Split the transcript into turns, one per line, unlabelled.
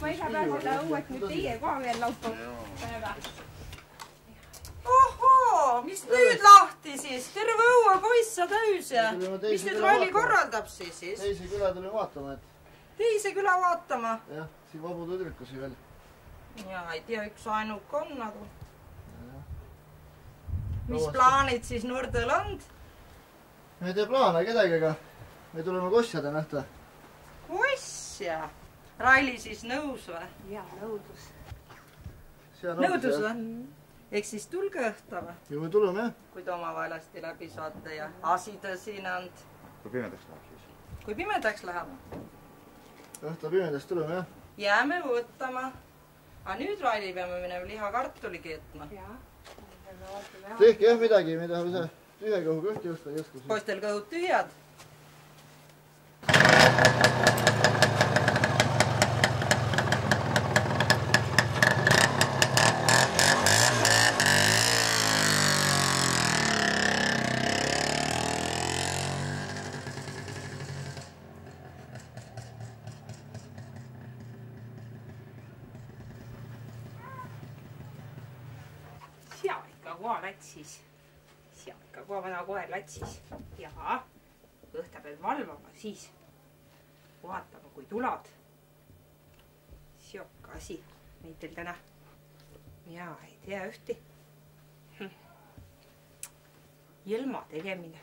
ma ise praegu õues nüüd teie ka veel laupäeva.
ohoo, mis nüüd lahti siis? terve õue poisse täis mis nüüd
vaatama.
korraldab siis siis?
teise küla tulime vaatama, et
teise küla vaatama?
jah, siin vabu tüdrukusi veel.
ja ei tea, üksainuk on nagu. mis plaanid siis Nurdel on?
me ei tee plaane kedagi, aga me tuleme kossade nähta.
ossa! Raili siis nõus või?
ja nõudlus.
nõudlus või? ehk siis tulge õhta või?
ja me tuleme jah.
kui te omavahel hästi läbi saate ja asi tõsine on.
kui pimedaks läheb siis?
kui pimedaks läheb,
õhtul pimedast tuleme jah.
jääme võtama. aga nüüd, Raili, peame minema lihakartuli keetma.
jaa.
tehke jah midagi, mida me ise tühja kõhuga õhtu joosta ei oska.
poistel kõhud tühjad.
Seal ikka kohe lätsis. seal ikka kohe vana koer lätsis. jaa. õhta pead valvama siis. vaatama, kui tulad. sihuke asi meil teil täna. mina ei tea ühti. ilma tegemine